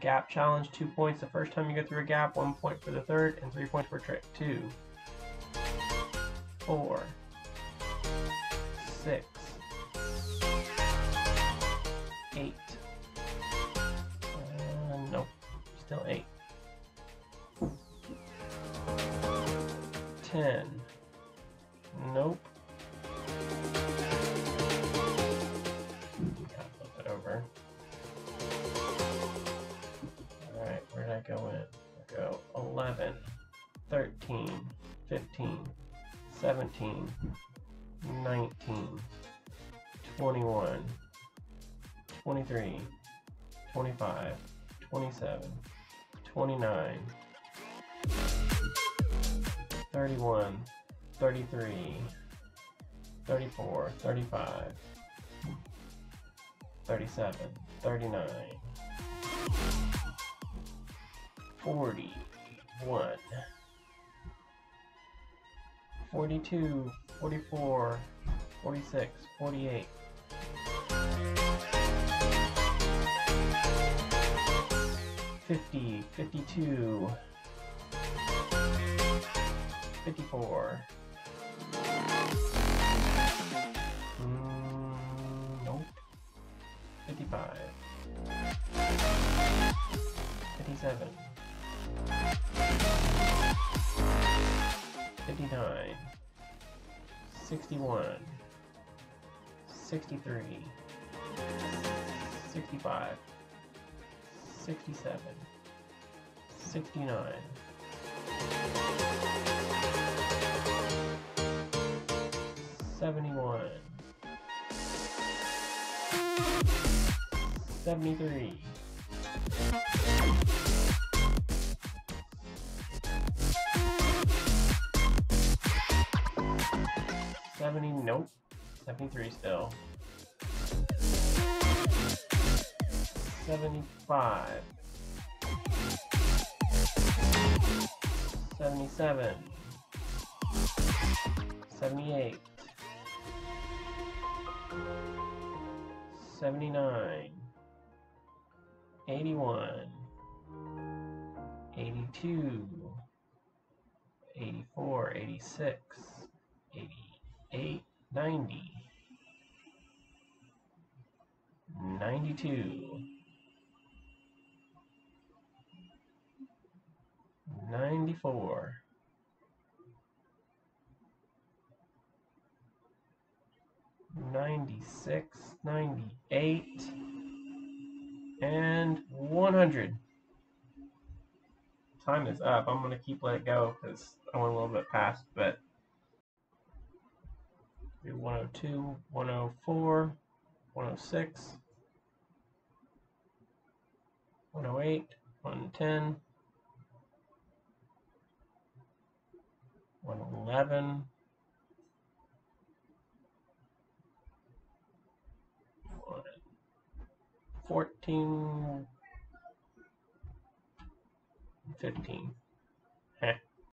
Gap challenge, two points the first time you go through a gap, one point for the third, and three points for trick. Two, four, six, eight. Uh, nope, still eight. Ten. Nope. Go 11, 13, 15, 17, 19, 21, 23, 25, 27, 29, 31, 33, 34, 35, 37, 39, 41, 42, 44, 46, 48. 50, 52, 54. Mm, nope. 55. 57. 61. 63. 65. 67. 69. 71 73 70 nope. 73 still. 75 77 78 79 81 82 84 86 88 90 92 94 96, 98, and 100. Time is up. I'm going to keep letting it go because I went a little bit past, but 102, 104, 106, 108, 110, 111, 14, 15.